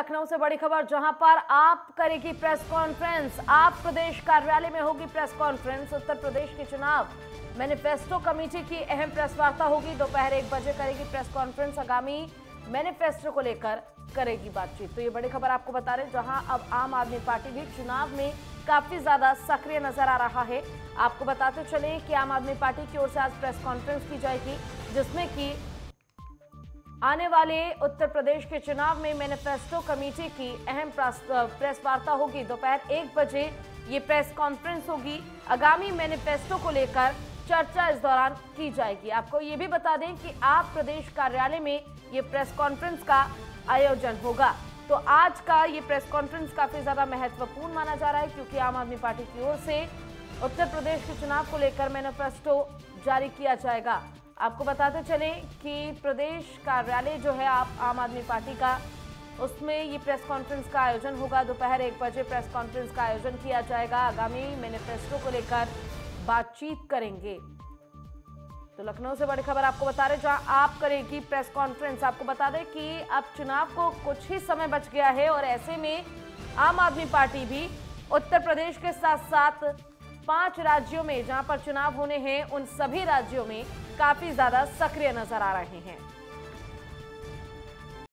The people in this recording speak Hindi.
लखनऊ से बड़ी खबर, जहाँ पर आप करेगी प्रेस कॉन्फ्रेंस। आप प्रदेश कार्यालय में होगी प्रेस कॉन्फ्रेंस। उत्तर प्रदेश के चुनाव मैनिफेस्टो कमेटी की अहम प्रेस वार्ता होगी। दोपहर एक बजे करेगी प्रेस कॉन्फ्रेंस, आगामी मैनिफेस्टो को लेकर करेगी बातचीत। तो ये बड़ी खबर आपको बता रहे जहाँ अब आम आदमी पार्टी भी चुनाव में काफ़ी ज़्यादा सक्रिय नज़र आ रहा है। आपको बताते चले कि आम आदमी पार्टी की ओर से आज प्रेस कॉन्फ्रेंस की जाएगी, जिसमें कि आने वाले उत्तर प्रदेश के चुनाव में मैनिफेस्टो कमेटी की अहम प्रेस वार्ता होगी। दोपहर एक बजे ये प्रेस कॉन्फ्रेंस होगी। आगामी मैनिफेस्टो को लेकर चर्चा इस दौरान की जाएगी। आपको ये भी बता दें कि आप प्रदेश कार्यालय में ये प्रेस कॉन्फ्रेंस का आयोजन होगा। तो आज का ये प्रेस कॉन्फ्रेंस काफ़ी ज़्यादा महत्वपूर्ण माना जा रहा है क्योंकि आम आदमी पार्टी की ओर से उत्तर प्रदेश के चुनाव को लेकर मैनिफेस्टो जारी किया जाएगा। आपको बताते चले कि प्रदेश कार्यालय जो है आप, आम आदमी पार्टी का, उसमें ये प्रेस कॉन्फ्रेंस का आयोजन होगा। दोपहर एक बजे प्रेस कॉन्फ्रेंस का आयोजन किया जाएगा। आगामी मैनिफेस्टो को लेकर बातचीत करेंगे। तो लखनऊ से बड़ी खबर आपको बता रहे जहाँ आप करेगी प्रेस कॉन्फ्रेंस। आपको बता दें कि अब चुनाव को कुछ ही समय बच गया है और ऐसे में आम आदमी पार्टी भी उत्तर प्रदेश के साथ साथ पाँच राज्यों में जहाँ पर चुनाव होने हैं, उन सभी राज्यों में काफ़ी ज़्यादा सक्रिय नज़र आ रहे हैं।